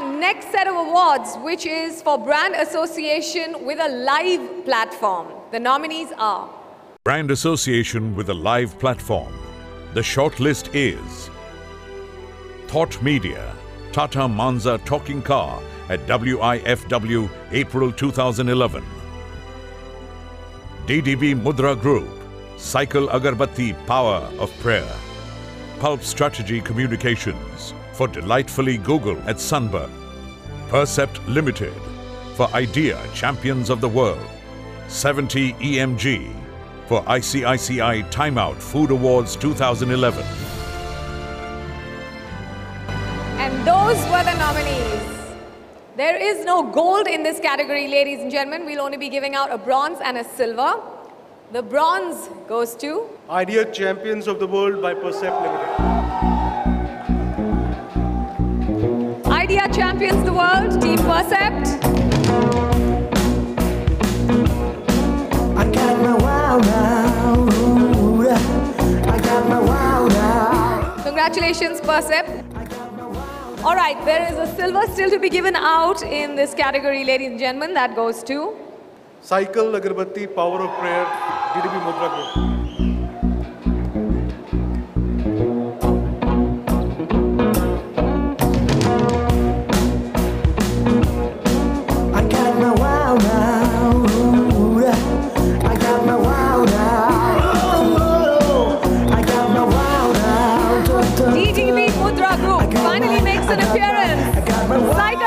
next set of awards, which is for brand association with a live platform. The nominees are Brand association with a live platform. The shortlist is THOT Media, Tata Manza Talking Car at WIFW April 2011. DDB Mudra Group, Cycle Agarbatti Power of Prayer. Pulp Strategy Communications for Delightfully Google at Sunburn. Percept Limited for Idea Champions of the World. 70 EMG for ICICI Timeout Food Awards 2011. And those were the nominees. There is no gold in this category, ladies and gentlemen. We'll only be giving out a bronze and a silver. The bronze goes to Idea Champions of the World by Percept Limited. Champions the World, Team Percept. I got my wow now. I got my wow now. Congratulations, Percept. All right, there is a silver still to be given out in this category, ladies and gentlemen. That goes to Cycle Agarbatti Power of Prayer, DDB Mudra Group. an appearance.